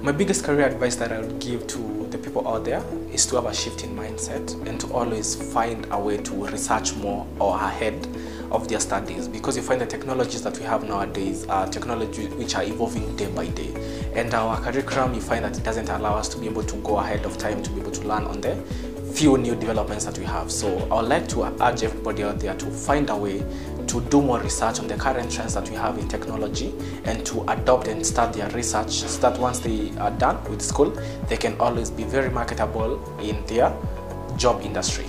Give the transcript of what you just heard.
My biggest career advice that I would give to the people out there is to have a shift in mindset and to always find a way to research more or ahead of their studies. Because you find the technologies that we have nowadays are technologies which are evolving day by day and our curriculum you find that it doesn't allow us to be able to go ahead of time to be able to learn on the few new developments that we have so i would like to urge everybody out there to find a way to do more research on the current trends that we have in technology and to adopt and start their research so that once they are done with school, they can always be very marketable in their job industry.